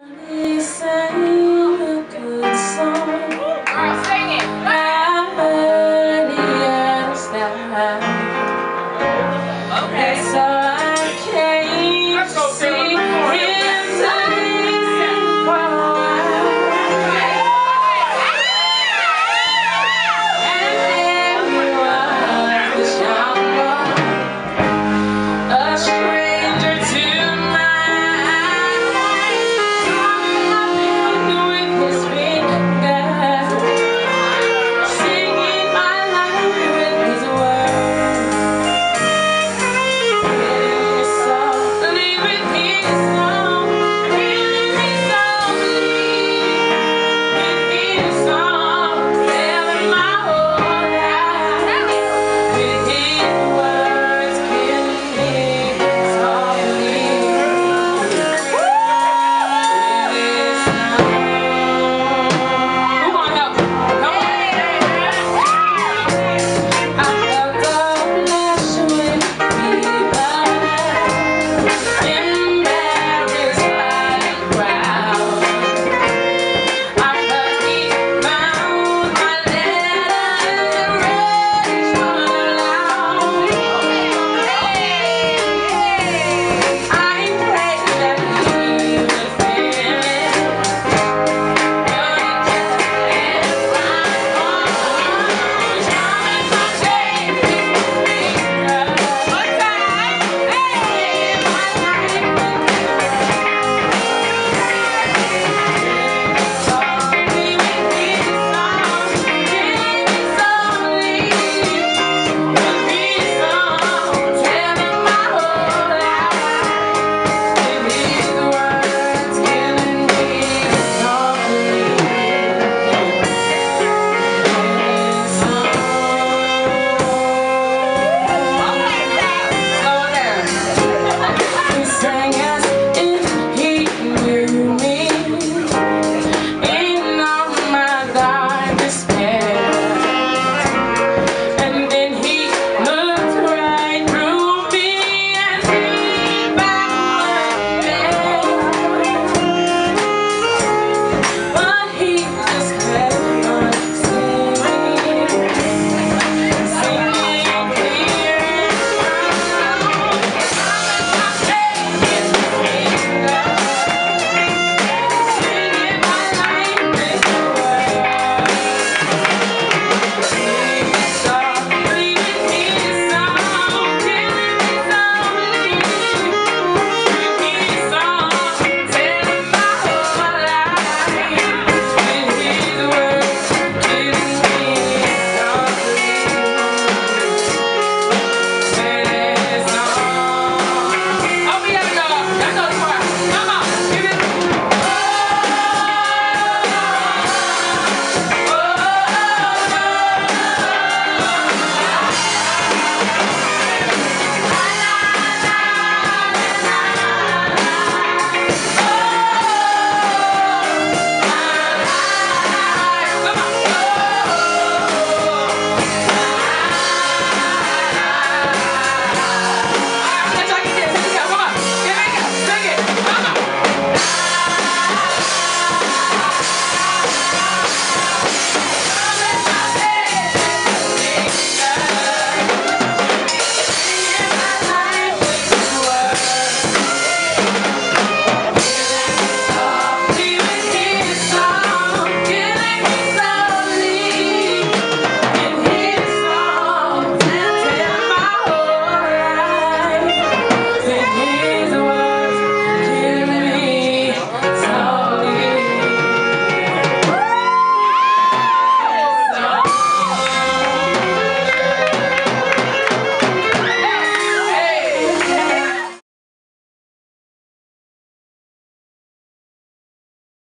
Listen